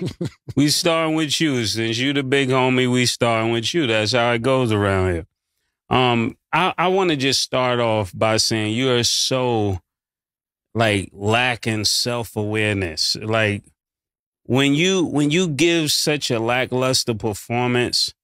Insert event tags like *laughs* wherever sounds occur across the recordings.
*laughs* we starting with you. Since you the big homie, we starting with you. That's how it goes around here. Um, I, I want to just start off by saying you are so like lacking self awareness. Like when you when you give such a lackluster performance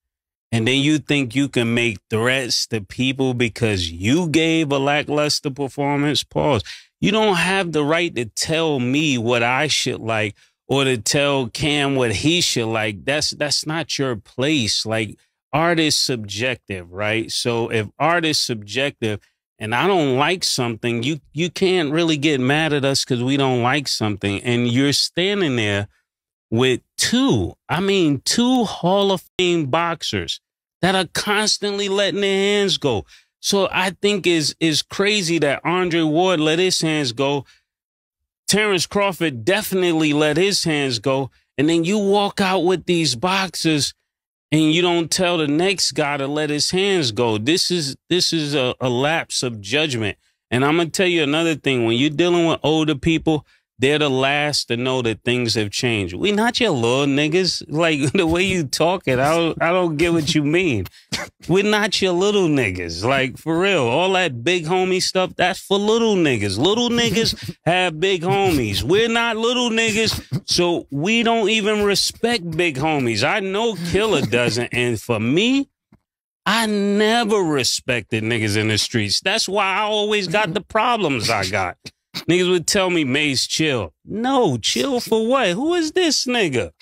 and then you think you can make threats to people because you gave a lackluster performance, pause. You don't have the right to tell me what I should like or to tell Cam what he should like. That's that's not your place. Like art is subjective, right? So if art is subjective and I don't like something, you you can't really get mad at us because we don't like something. And you're standing there with two, I mean, two Hall of Fame boxers that are constantly letting their hands go. So I think is is crazy that Andre Ward let his hands go. Terrence Crawford definitely let his hands go. And then you walk out with these boxes and you don't tell the next guy to let his hands go. This is this is a, a lapse of judgment. And I'm gonna tell you another thing. When you're dealing with older people, they're the last to know that things have changed. We not your little niggas. *laughs* Like the way you talk it, I don't, I don't get what you mean. We're not your little niggas. Like for real, all that big homie stuff, that's for little niggas. Little niggas *laughs* have big homies. We're not little niggas, so we don't even respect big homies. I know Killa doesn't, and for me, I never respected niggas in the streets. That's why I always got the problems I got. Niggas would tell me, Mase, chill. No, chill for what? Who is this nigga?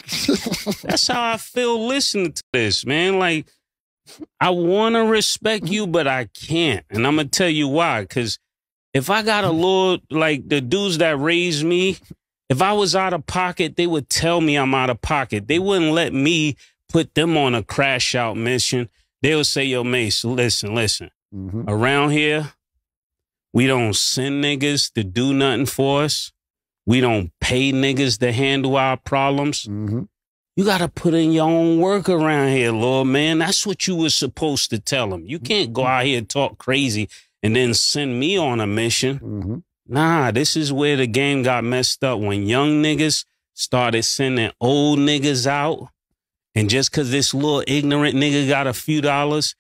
*laughs* That's how I feel listening to this, man. Like, I want to respect you, but I can't. And I'm going to tell you why. Because if I got a little, like the dudes that raised me, if I was out of pocket, they would tell me I'm out of pocket. They wouldn't let me put them on a crash out mission. They would say, yo, Mase, listen, listen. Mm -hmm. Around here, we don't send niggas to do nothing for us. We don't pay niggas to handle our problems. Mm-hmm. You got to put in your own work around here, Lord, man. That's what you were supposed to tell them. You can't go out here and talk crazy and then send me on a mission. Mm-hmm. Nah, this is where the game got messed up when young niggas started sending old niggas out. And just because this little ignorant nigga got a few dollars,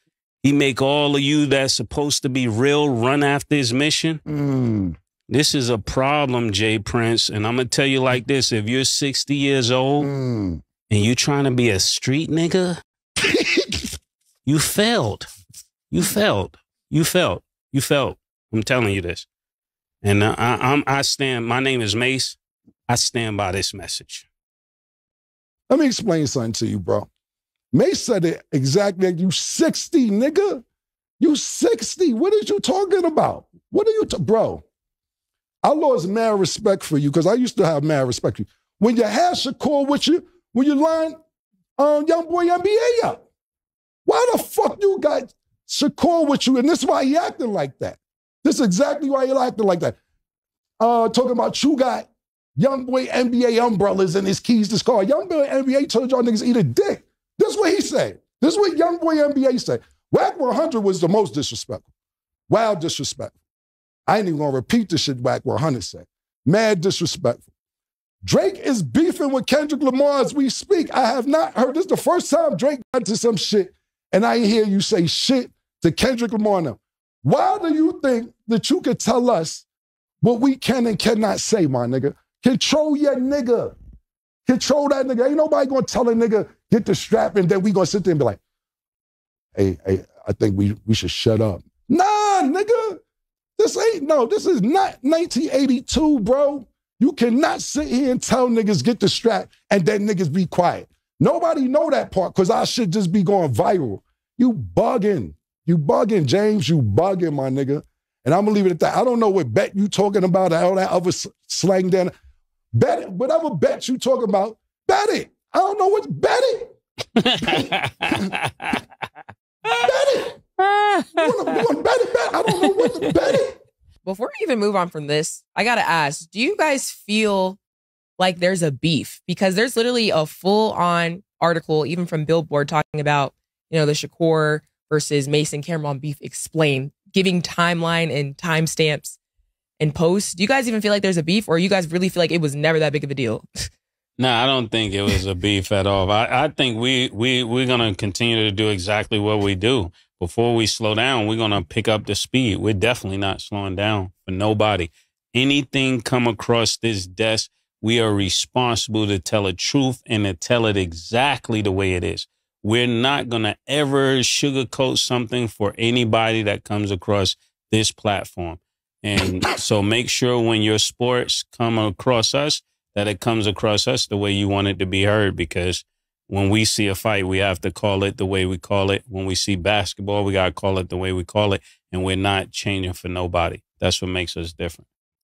he make all of you that's supposed to be real run after his mission. Mm. This is a problem, J Prince. And I'm gonna tell you like this: if you're 60 years old mm. and you're trying to be a street nigga, *laughs* you failed. You failed. You failed. You failed. I'm telling you this. And I, I'm I stand. My name is Mase. I stand by this message. Let me explain something to you, bro. May said it exactly like you 60, nigga. You 60. What are you talking about? What are you, ta- bro? I lost mad respect for you because I used to have mad respect for you. When you had Shakur with you, when you line um, Young Boy NBA up, why the fuck you got Shakur with you? And this is why he acting like that. This is exactly why he acting like that. Uh, talking about you got Young Boy NBA umbrellas and his keys to car. Young Boy NBA told y'all niggas eat a dick. This is what he said. This is what Young Boy NBA said. Wack 100 was the most disrespectful. Wild disrespectful. I ain't even gonna repeat the shit Wack 100 said. Mad disrespectful. Drake is beefing with Kendrick Lamar as we speak. I have not heard this. the first time Drake got to some shit, and I hear you say shit to Kendrick Lamar now. Why do you think that you could tell us what we can and cannot say, my nigga? Control your nigga. Control that nigga. Ain't nobody gonna tell a nigga get the strap and then we gonna sit there and be like, hey, hey, I think we we should shut up. Nah, nigga. This ain't no, this is not 1982, bro. You cannot sit here and tell niggas get the strap and then niggas be quiet. Nobody know that part because I should just be going viral. You bugging. You bugging, James. You bugging, my nigga. And I'm gonna leave it at that. I don't know what bet you talking about, all that other slang then. Bet it. Whatever bet you talking about, bet it. I don't know what's bet it. bet it. You want to bet it? Bet. I don't know what to bet it. Before we even move on from this, I gotta ask: Do you guys feel like there's a beef? Because there's literally a full-on article, even from Billboard, talking about you know the Shakur versus Mase and Cam'ron beef explained, giving timeline and timestamps and posts. Do you guys even feel like there's a beef, or you guys really feel like it was never that big of a deal? *laughs* No, I don't think it was a *laughs* beef at all. I, I think we we we're gonna continue to do exactly what we do. Before we slow down, we're gonna pick up the speed. We're definitely not slowing down for nobody. Anything come across this desk, we are responsible to tell the truth and to tell it exactly the way it is. We're not gonna ever sugarcoat something for anybody that comes across this platform. And *coughs* so make sure when your sports come across us that it comes across us the way you want it to be heard because when we see a fight, we have to call it the way we call it. When we see basketball, we got to call it the way we call it. And we're not changing for nobody. That's what makes us different.